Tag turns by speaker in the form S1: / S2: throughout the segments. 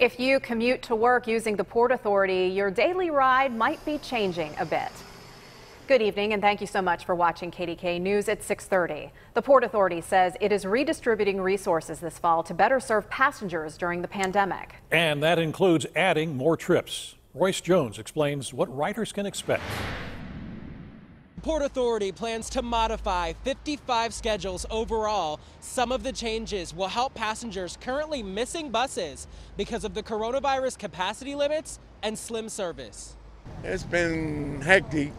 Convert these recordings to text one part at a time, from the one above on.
S1: If you commute to work using the Port Authority, your daily ride might be changing a bit. Good evening and thank you so much for watching KDKA News at 6:30. The Port Authority says it is redistributing resources this fall to better serve passengers during the pandemic.
S2: And that includes adding more trips. Royce Jones explains what riders can expect.
S3: Port Authority plans to modify 55 schedules overall. Some of the changes will help passengers currently missing buses because of the coronavirus capacity limits and slim service.
S4: It's been hectic.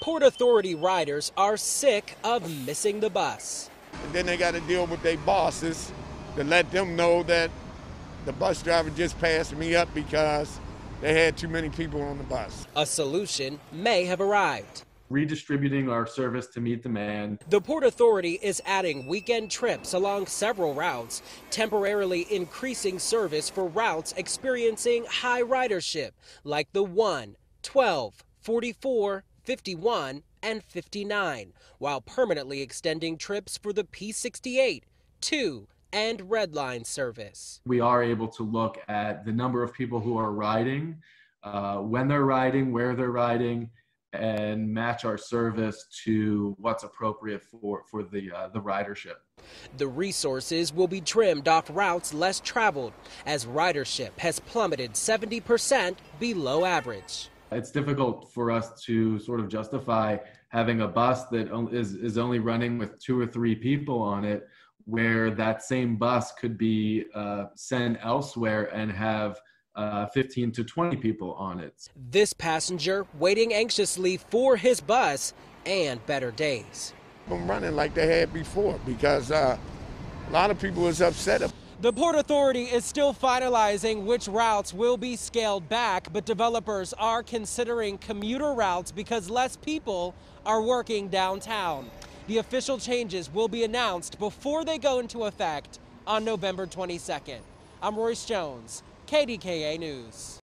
S3: Port Authority riders are sick of missing the bus.
S4: And then they got to deal with their bosses to let them know that the bus driver just passed me up because they had too many people on the bus.
S3: A solution may have arrived.
S5: Redistributing our service to meet demand.
S3: The Port Authority is adding weekend trips along several routes, temporarily increasing service for routes experiencing high ridership, like the 1, 12, 44, 51, and 59, while permanently extending trips for the P68, 2, and Red Line service.
S5: We are able to look at the number of people who are riding, uh, when they're riding, where they're riding, and match our service to what's appropriate for, for the, uh, the ridership.
S3: The resources will be trimmed off routes less traveled as ridership has plummeted 70% below average.
S5: It's difficult for us to sort of justify having a bus that is, is only running with two or three people on it where that same bus could be uh, sent elsewhere and have uh, 15 to 20 people on it.
S3: This passenger waiting anxiously for his bus and better days.
S4: I'm running like they had before because uh, a lot of people was upset.
S3: The Port Authority is still finalizing which routes will be scaled back, but developers are considering commuter routes because less people are working downtown. The official changes will be announced before they go into effect on November 22nd. I'm Royce Jones, KDKA News.